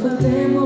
But then